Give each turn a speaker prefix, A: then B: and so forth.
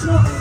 A: ちの